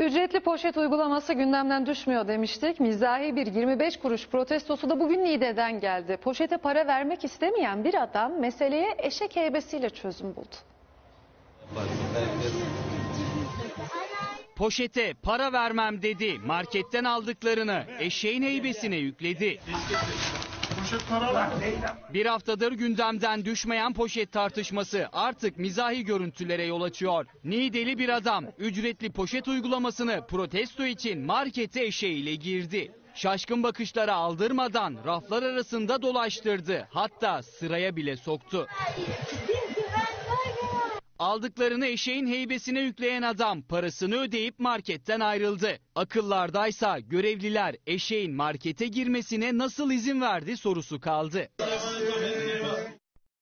Ücretli poşet uygulaması gündemden düşmüyor demiştik. Mizahi bir 25 kuruş protestosu da bugün Niğde'den geldi. Poşete para vermek istemeyen bir adam meseleye eşek heybesiyle çözüm buldu. Poşete para vermem dedi. Marketten aldıklarını eşeğin heybesine yükledi. Bir haftadır gündemden düşmeyen poşet tartışması artık mizahi görüntülere yol açıyor. Niğdeli bir adam ücretli poşet uygulamasını protesto için markete eşeğiyle girdi. Şaşkın bakışlara aldırmadan raflar arasında dolaştırdı. Hatta sıraya bile soktu. Aldıklarını eşeğin heybesine yükleyen adam parasını ödeyip marketten ayrıldı. Akıllardaysa görevliler eşeğin markete girmesine nasıl izin verdi sorusu kaldı.